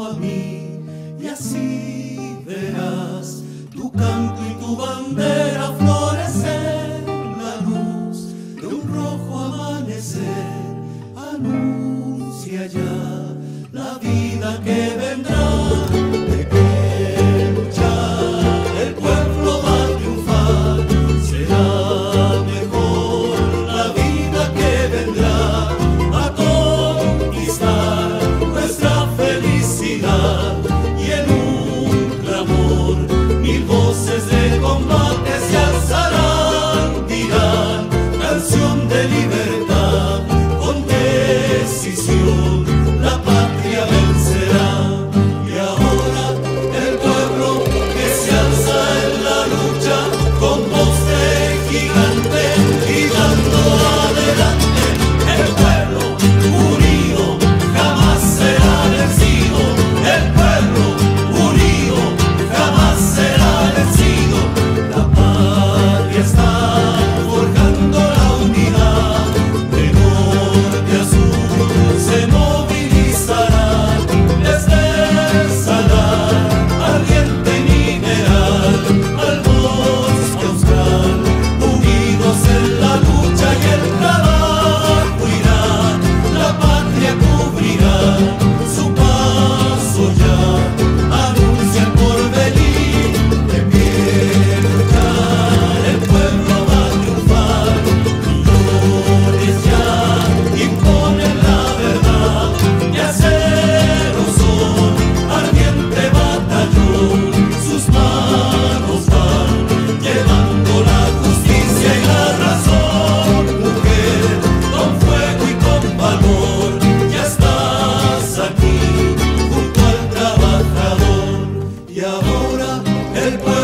a mí y así verás tu canto y tu bandera florecen la luz de un rojo amanecer. Anuncia ya la vida que y ahora el país.